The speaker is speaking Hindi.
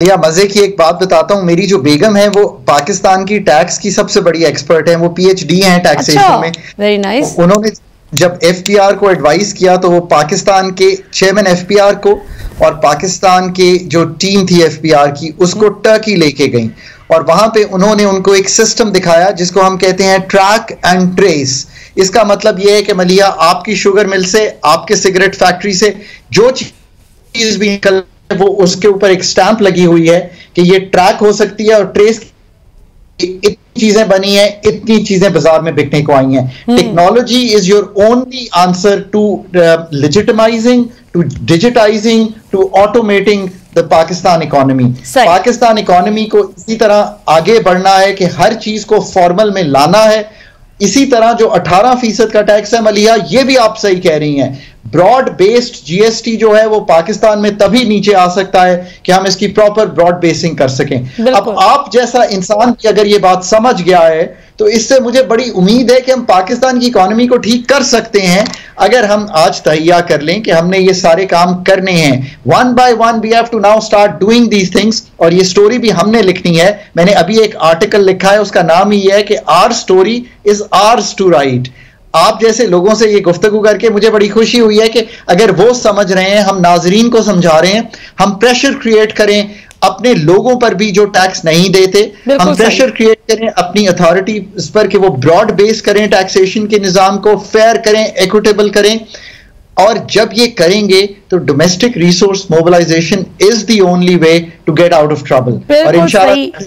या मज़े की एक बात बताता हूँ मेरी जो बेगम है वो पाकिस्तान की टैक्स की सबसे बड़ी एक्सपर्ट है वो पीएचडी हैं टैक्सेशन अच्छा, में। Very nice nice. उन्होंने जब एफपीआर को एडवाइस किया तो वो पाकिस्तान के चेयरमैन एफपीआर को और पाकिस्तान के जो टीम थी एफपीआर की उसको टर्की लेके गई। और वहाँ पे उन्होंने उनको एक सिस्टम दिखाया जिसको हम कहते हैं ट्रैक एंड ट्रेस इसका मतलब यह है कि मलिया आपकी शुगर मिल से आपके सिगरेट फैक्ट्री से जो चीज़ भी निकल वो उसके ऊपर एक स्टैंप लगी हुई है कि ये ट्रैक हो सकती है और ट्रेस इतनी चीज़ें बनी है इतनी चीज़ें बाज़ार में बिकने को आई हैं। Technology is your only answer to legitimising to digitising to automating the Pakistan economy Pakistan economy को इसी तरह आगे बढ़ना है कि हर चीज़ को फॉर्मल में लाना है। इसी तरह जो 18 फ़ीसद का टैक्स है मलिया ये भी आप सही कह रही हैं। ब्रॉड बेस्ड जीएसटी जो है वो पाकिस्तान में तभी नीचे आ सकता है कि हम इसकी प्रॉपर ब्रॉड बेसिंग कर सकें। अब आप जैसा इंसान की अगर ये बात समझ गया है तो इससे मुझे बड़ी उम्मीद है कि हम पाकिस्तान की इकोनॉमी को ठीक कर सकते हैं। अगर हम आज तहिया कर लें कि हमने ये सारे काम करने हैं one by one we have to now start doing these things और ये स्टोरी भी हमने लिखनी है। मैंने अभी एक आर्टिकल लिखा है उसका नाम ही है कि our story is ours to write आप जैसे लोगों से ये गुफ्तगु करके मुझे बड़ी खुशी हुई है कि अगर वो समझ रहे हैं हम नाजरीन को समझा रहे हैं हम प्रेशर क्रिएट करें अपने लोगों पर भी जो टैक्स नहीं देते हम प्रेशर क्रिएट करें अपनी अथॉरिटी पर कि वो ब्रॉड बेस करें टैक्सेशन के निज़ाम को फेयर करें इक्विटेबल करें और जब ये करेंगे तो domestic resource mobilisation is the only way to get out of trouble और इंशाल्लाह